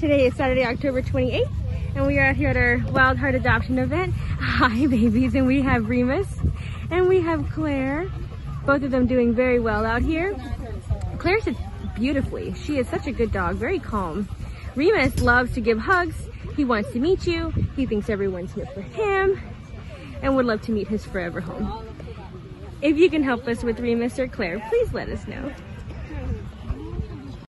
Today is Saturday, October 28th, and we are out here at our Wild Heart Adoption event. Hi, babies, and we have Remus, and we have Clair. Both of them doing very well out here. Clair sits beautifully. She is such a good dog, very calm. Remus loves to give hugs. He wants to meet you. He thinks everyone's here for him and would love to meet his forever home. If you can help us with Remus or Clair, please let us know.